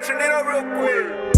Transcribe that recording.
Turn it up real quick.